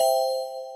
あ!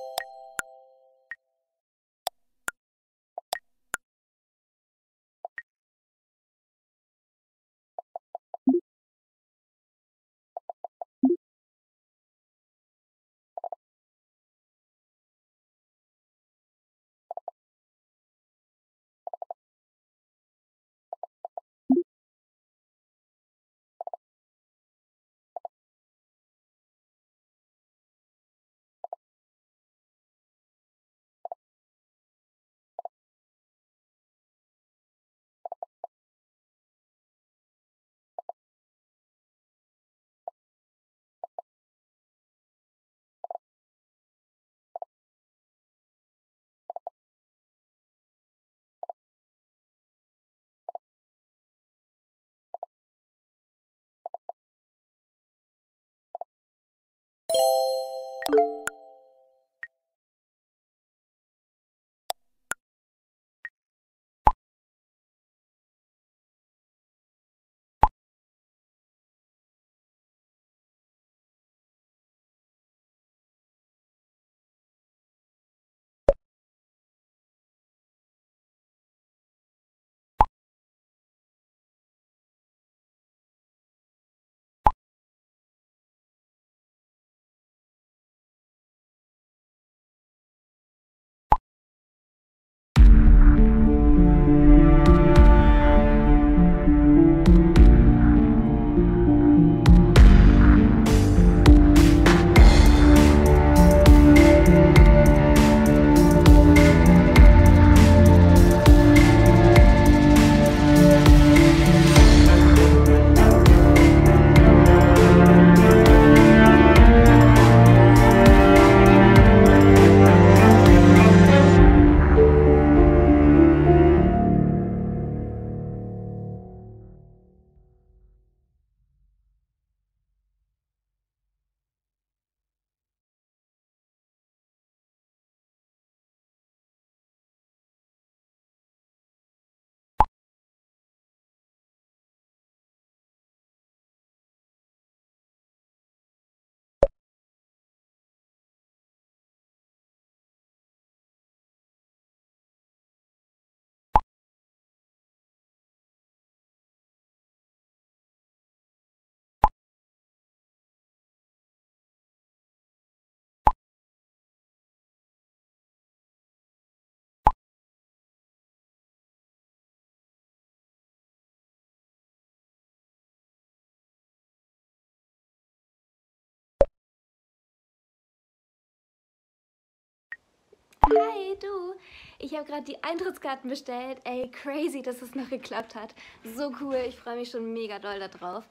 Hi, du. Ich habe gerade die Eintrittskarten bestellt. Ey, crazy, dass es noch geklappt hat. So cool, ich freue mich schon mega doll darauf.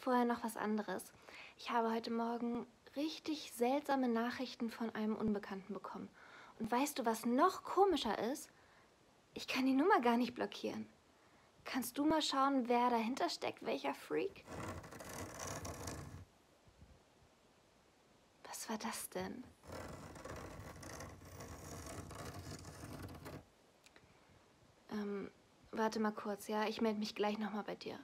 Vorher noch was anderes. Ich habe heute Morgen richtig seltsame Nachrichten von einem Unbekannten bekommen. Und weißt du, was noch komischer ist? Ich kann die Nummer gar nicht blockieren. Kannst du mal schauen, wer dahinter steckt, welcher Freak? Was war das denn? Ähm, warte mal kurz, ja? Ich melde mich gleich nochmal bei dir.